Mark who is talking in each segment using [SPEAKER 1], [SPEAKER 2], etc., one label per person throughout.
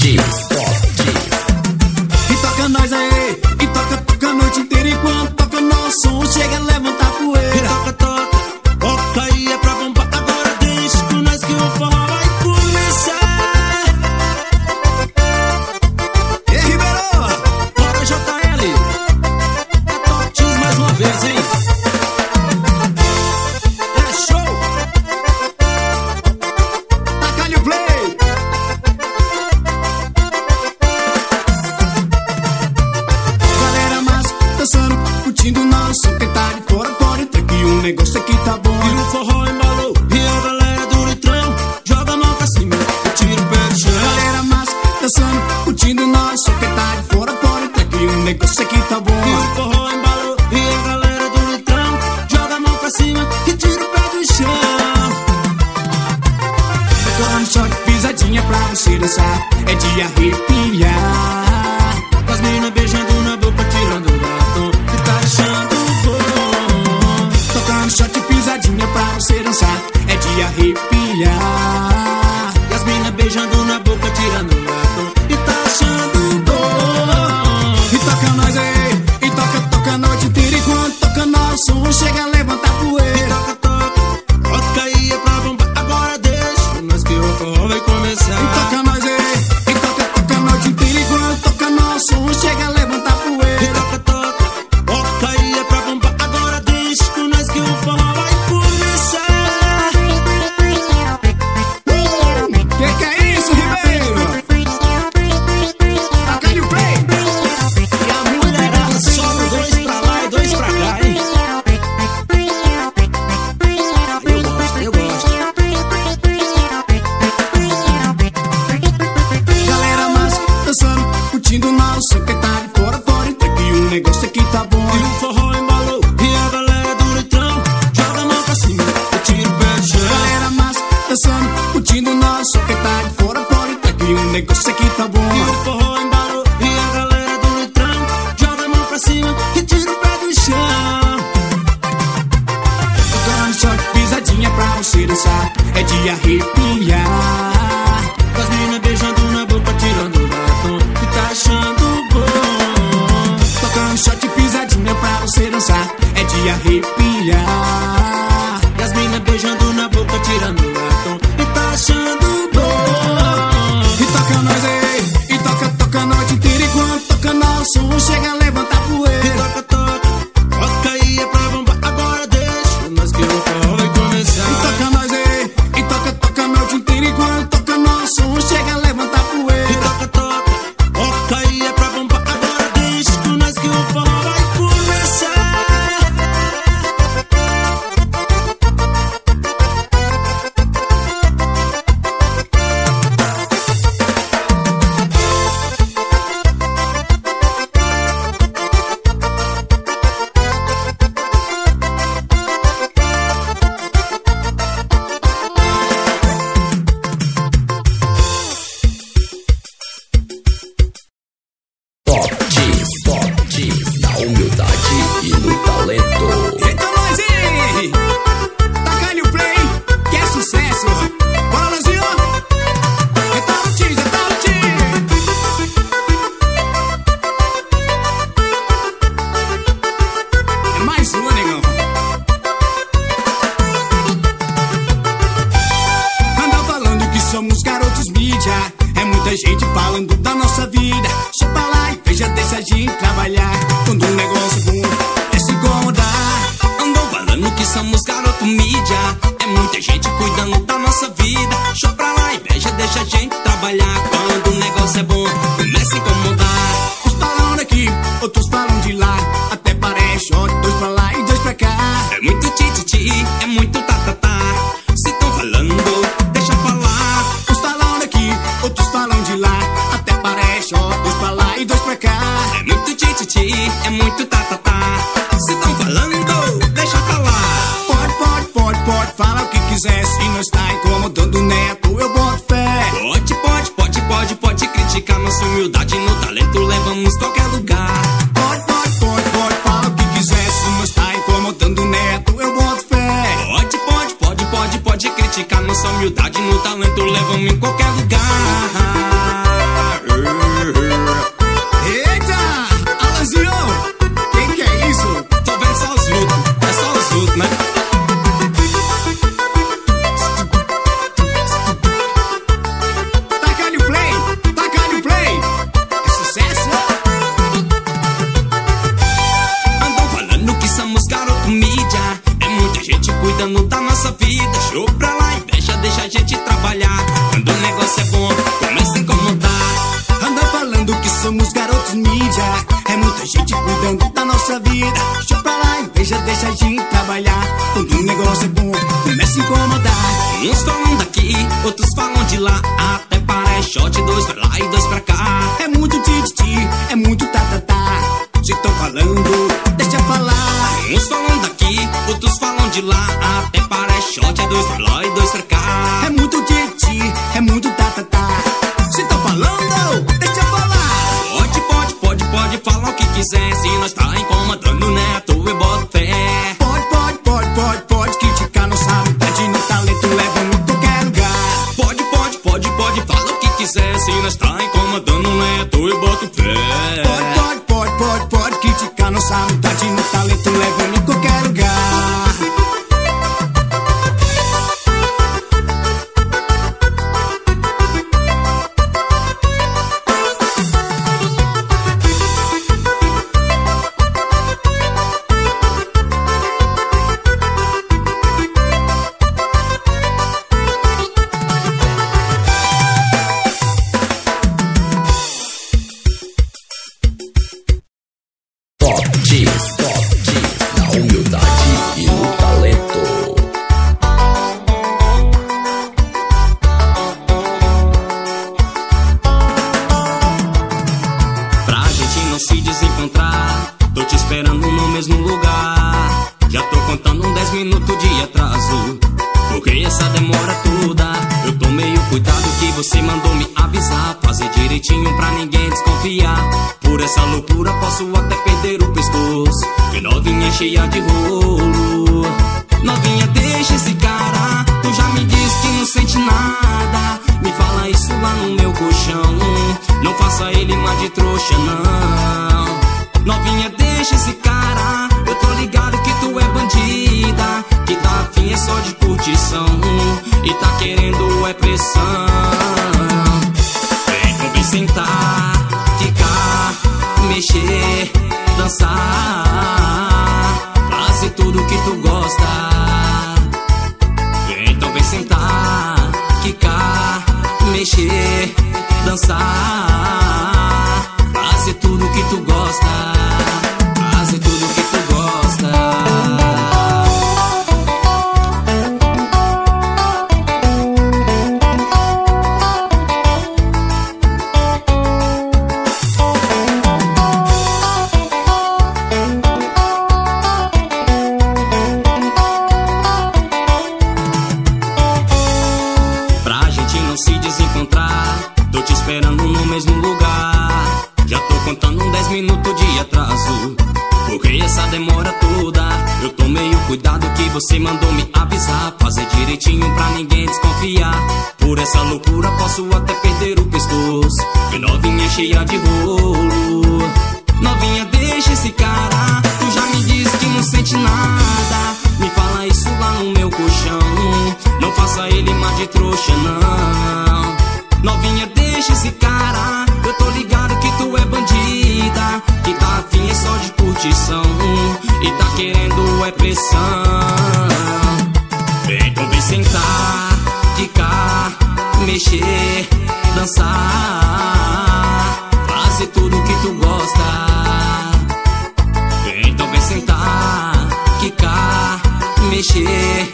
[SPEAKER 1] Cheers. dançar, é de. somos garotos mídia. É muita gente falando da nossa vida. meu
[SPEAKER 2] talento leva-me em qualquer lugar. De lá. Até parece shot, Tu já me disse que não sente nada. Me fala isso lá no meu colchão. Não faça ele mais de trouxa, não. Novinha, deixa esse cara. Eu tô ligado que tu é bandida. Que tá afim é só de curtição. E tá querendo é pressão. Vem, vem sentar, ficar, mexer, dançar fazer tudo que tu gosta. Mexer, dançar, fazer tudo que tu gosta. Mandou me avisar, fazer direitinho pra ninguém desconfiar. Por essa loucura posso até perder o pescoço. E novinha cheia de rolo. Novinha, deixa esse cara. Tu já me disse que não sente nada. Me fala isso lá no meu colchão. Não faça ele mais de trouxa, não. Novinha, deixa esse cara. Eu tô ligado que tu é bandida. Que tá afim é só de curtição. E tá querendo é pressão. Mexer, dançar. Fazer tudo que tu gosta. Então vem sentar, ficar, mexer,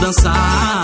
[SPEAKER 2] dançar.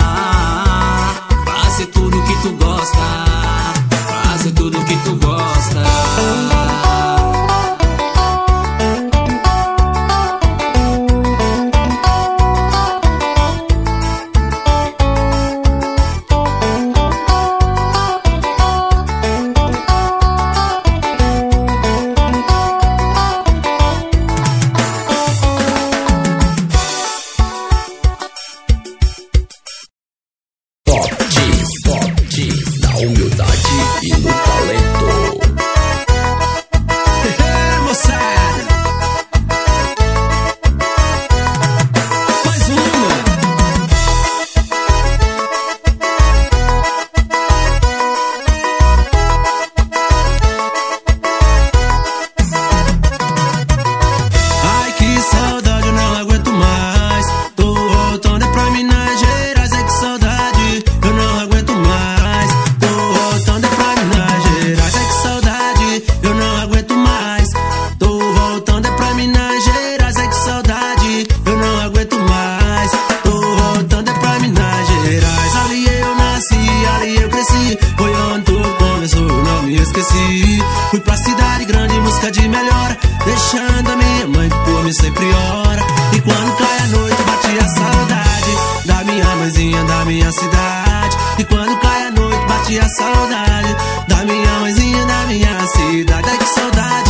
[SPEAKER 3] minha cidade. E quando cai a noite, bate a saudade da minha mãezinha, da minha cidade. Ai, que saudade.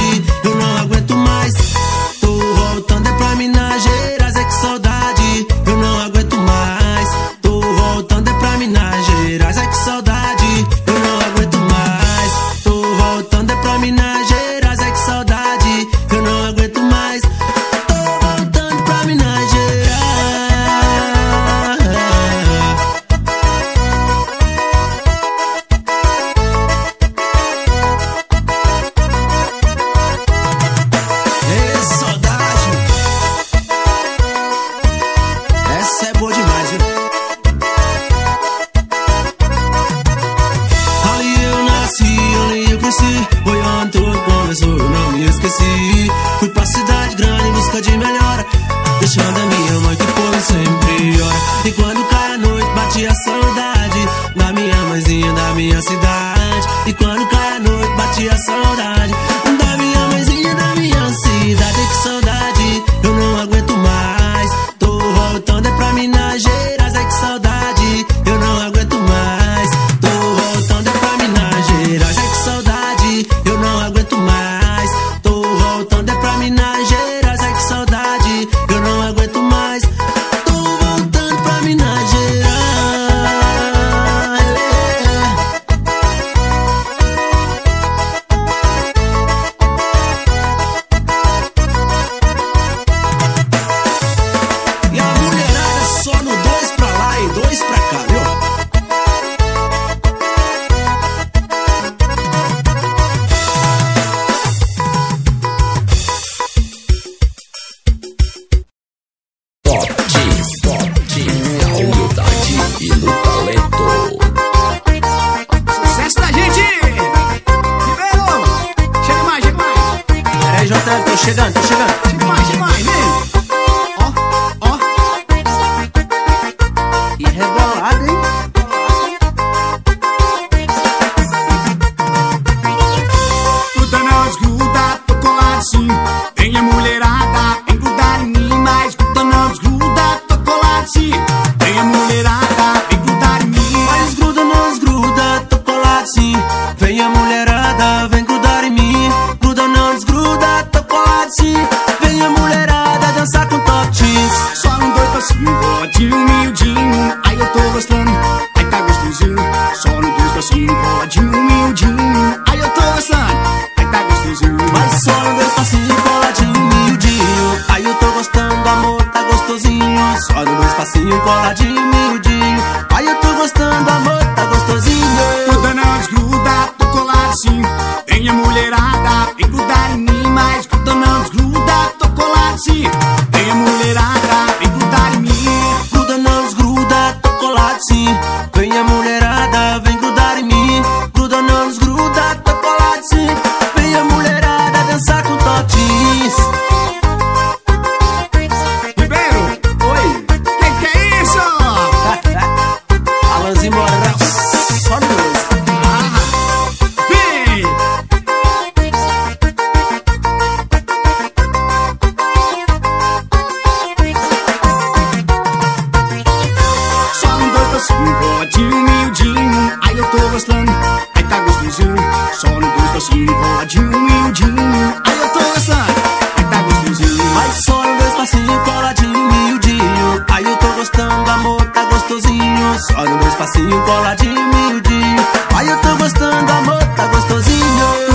[SPEAKER 1] köşeden köşeden gostosinho Só
[SPEAKER 3] no meu espacinho, coladinho, miudinho. Ai, eu tô gostando, amor, tá gostosinho.
[SPEAKER 1] Toda não desgruda, tô coladinho Venha a mulherada, vem grudar em mim Mas gruda não desgruda, tô coladinho Venha a mulherada, vem grudar em mim.
[SPEAKER 3] Gruda não desgruda, tô coladinho Passinho coladinho, miudinho. Ai, eu tô gostando, amor, tá gostosinho.